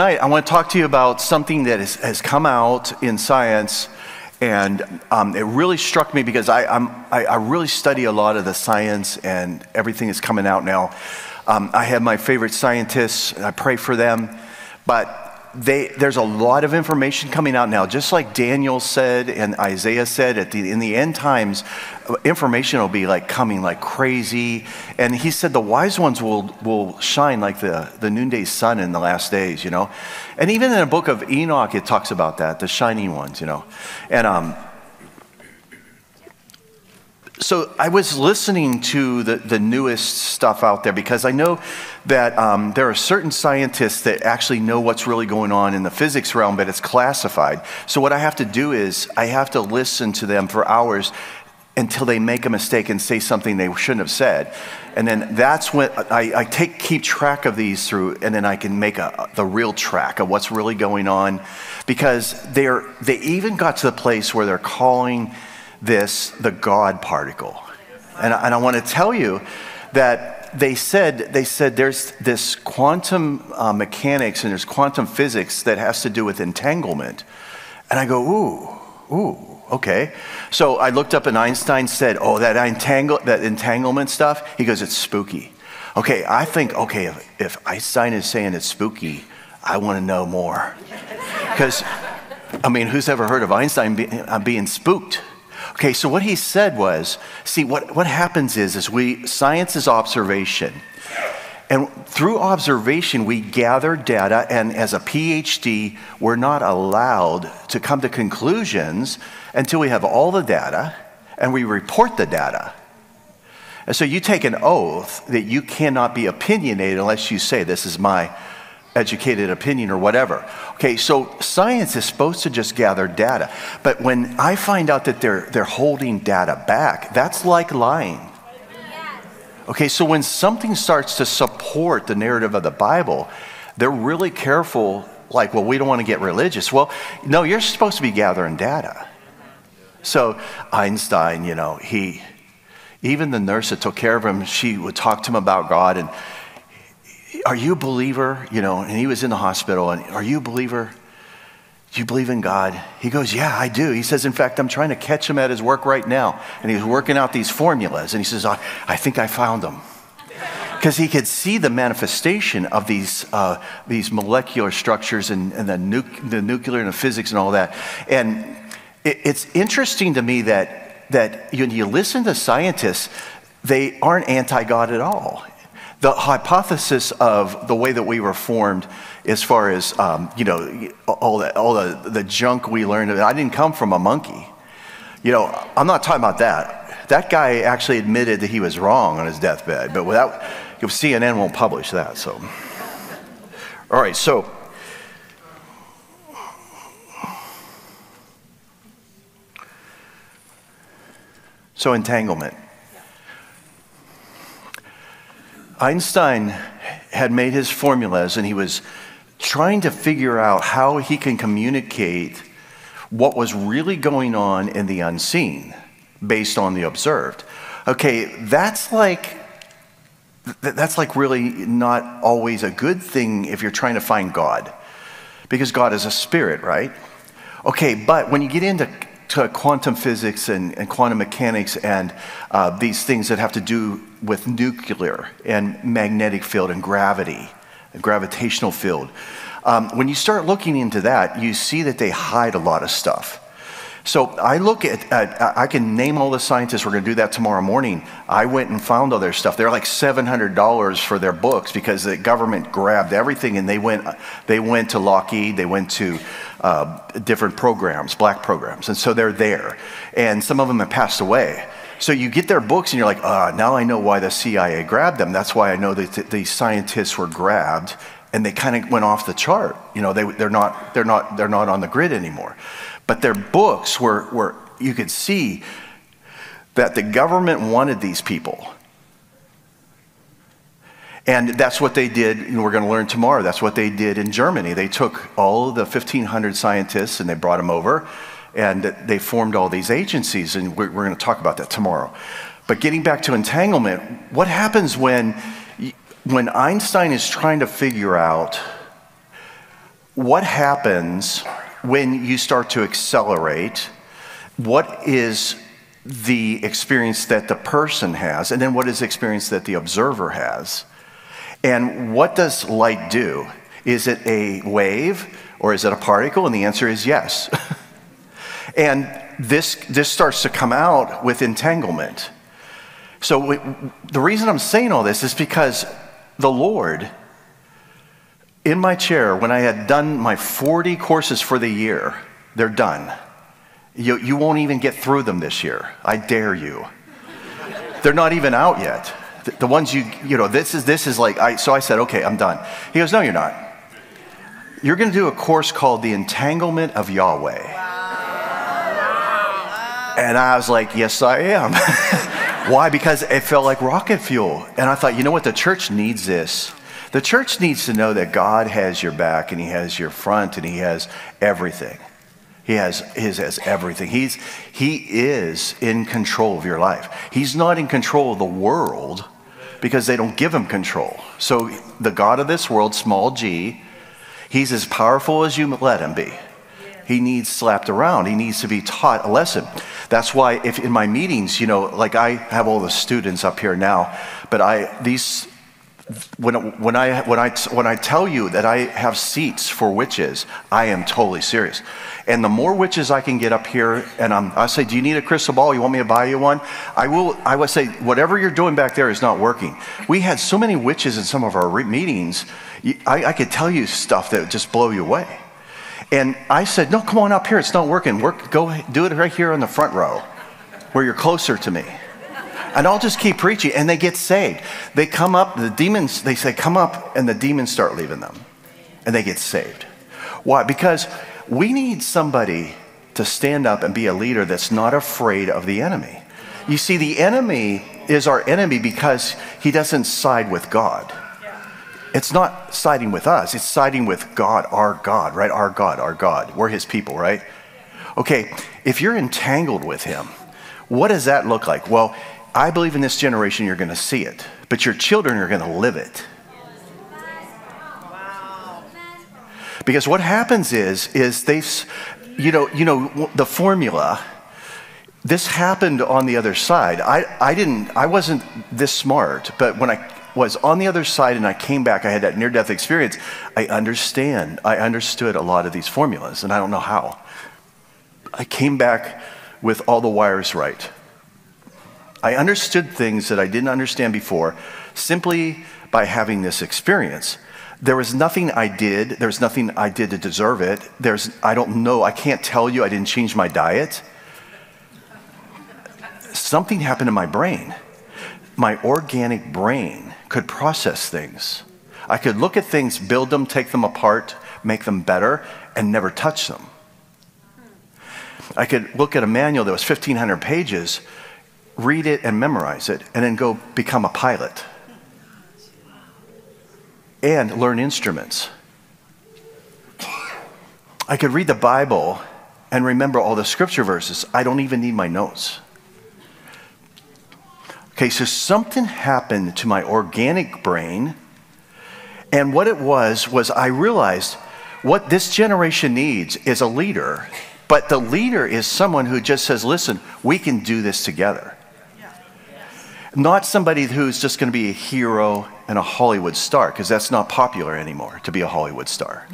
Tonight, I want to talk to you about something that has, has come out in science, and um, it really struck me because I, I, I, really study a lot of the science and everything is coming out now. Um, I have my favorite scientists, I pray for them, but they, there's a lot of information coming out now. Just like Daniel said and Isaiah said, at the, in the end times, information will be like coming like crazy. And he said the wise ones will, will shine like the, the noonday sun in the last days, you know. And even in the book of Enoch, it talks about that, the shining ones, you know. And um, so I was listening to the, the newest stuff out there because I know that um, there are certain scientists that actually know what's really going on in the physics realm, but it's classified. So what I have to do is I have to listen to them for hours until they make a mistake and say something they shouldn't have said. And then that's when I, I take, keep track of these through, and then I can make a, the real track of what's really going on. Because they're, they even got to the place where they're calling this the God particle. And, and I want to tell you that they said, they said there's this quantum uh, mechanics and there's quantum physics that has to do with entanglement. And I go, ooh, ooh, okay. So I looked up and Einstein said, oh, that, entangle, that entanglement stuff, he goes, it's spooky. Okay, I think, okay, if, if Einstein is saying it's spooky, I want to know more. Because, I mean, who's ever heard of Einstein be, uh, being spooked? Okay, so what he said was, see, what, what happens is, is we, science is observation. And through observation, we gather data, and as a PhD, we're not allowed to come to conclusions until we have all the data and we report the data. And so you take an oath that you cannot be opinionated unless you say, This is my educated opinion or whatever. Okay, so science is supposed to just gather data. But when I find out that they're, they're holding data back, that's like lying. Okay, so when something starts to support the narrative of the Bible, they're really careful, like, well, we don't want to get religious. Well, no, you're supposed to be gathering data. So Einstein, you know, he, even the nurse that took care of him, she would talk to him about God and are you a believer? You know, and he was in the hospital, and are you a believer? Do you believe in God? He goes, Yeah, I do. He says, In fact, I'm trying to catch him at his work right now. And he's working out these formulas. And he says, I, I think I found them. Because he could see the manifestation of these, uh, these molecular structures and, and the, nu- the nuclear and the physics and all that. And it, it's interesting to me that, that when you listen to scientists, they aren't anti God at all the hypothesis of the way that we were formed as far as um, you know all, the, all the, the junk we learned i didn't come from a monkey. You know i'm not talking about that. That guy actually admitted that he was wrong on his deathbed but without cnn won't publish that so. All right so. So entanglement Einstein had made his formulas and he was trying to figure out how he can communicate what was really going on in the unseen based on the observed. Okay, that's like that's like really not always a good thing if you're trying to find God. Because God is a spirit, right? Okay, but when you get into to quantum physics and, and quantum mechanics and uh, these things that have to do with nuclear and magnetic field and gravity, gravitational field. Um, when you start looking into that, you see that they hide a lot of stuff. So I look at, I can name all the scientists. We're going to do that tomorrow morning. I went and found all their stuff. They're like $700 for their books because the government grabbed everything and they went, they went to Lockheed, they went to uh, different programs, black programs. And so they're there. And some of them have passed away. So you get their books and you're like, ah, now I know why the CIA grabbed them. That's why I know that these scientists were grabbed and they kind of went off the chart. You know, they, they're, not, they're, not, they're not on the grid anymore. But their books were, were, you could see that the government wanted these people. And that's what they did, and we're going to learn tomorrow. That's what they did in Germany. They took all the 1,500 scientists and they brought them over and they formed all these agencies, and we're, we're going to talk about that tomorrow. But getting back to entanglement, what happens when, when Einstein is trying to figure out what happens when you start to accelerate? What is the experience that the person has, and then what is the experience that the observer has? And what does light do? Is it a wave or is it a particle? And the answer is yes. and this, this starts to come out with entanglement. So, we, the reason I'm saying all this is because the Lord, in my chair, when I had done my 40 courses for the year, they're done. You, you won't even get through them this year. I dare you. They're not even out yet. The, the ones you, you know, this is, this is like, I, so I said, okay, I'm done. He goes, no, you're not. You're going to do a course called The Entanglement of Yahweh. And I was like, yes, I am. Why? Because it felt like rocket fuel. And I thought, you know what? The church needs this. The church needs to know that God has your back and He has your front and He has everything. He has, he has everything. He's, he is in control of your life. He's not in control of the world because they don't give him control. So the God of this world, small g, he's as powerful as you let him be. He needs slapped around. He needs to be taught a lesson. That's why if in my meetings, you know, like I have all the students up here now, but I these when, when, I, when, I, when I tell you that I have seats for witches, I am totally serious. And the more witches I can get up here, and I'm, I say, Do you need a crystal ball? You want me to buy you one? I will, I would say, Whatever you're doing back there is not working. We had so many witches in some of our meetings, I, I could tell you stuff that would just blow you away. And I said, No, come on up here. It's not working. Work, go do it right here in the front row where you're closer to me. And I'll just keep preaching, and they get saved. They come up, the demons, they say, Come up, and the demons start leaving them, and they get saved. Why? Because we need somebody to stand up and be a leader that's not afraid of the enemy. You see, the enemy is our enemy because he doesn't side with God. It's not siding with us, it's siding with God, our God, right? Our God, our God. We're his people, right? Okay, if you're entangled with him, what does that look like? Well, I believe in this generation you're going to see it, but your children are going to live it. Because what happens is, is they, you know, you know, the formula. This happened on the other side. I, I didn't, I wasn't this smart, but when I was on the other side and I came back, I had that near death experience. I understand, I understood a lot of these formulas, and I don't know how. I came back with all the wires right. I understood things that I didn't understand before simply by having this experience. There was nothing I did, there was nothing I did to deserve it. There's, I don't know, I can't tell you I didn't change my diet. Something happened in my brain. My organic brain could process things. I could look at things, build them, take them apart, make them better, and never touch them. I could look at a manual that was 1,500 pages read it and memorize it, and then go become a pilot and learn instruments. I could read the Bible and remember all the scripture verses. I don't even need my notes. Okay, so something happened to my organic brain, and what it was was I realized what this generation needs is a leader, but the leader is someone who just says, listen, we can do this together. Not somebody who's just going to be a hero and a Hollywood star, because that's not popular anymore to be a Hollywood star.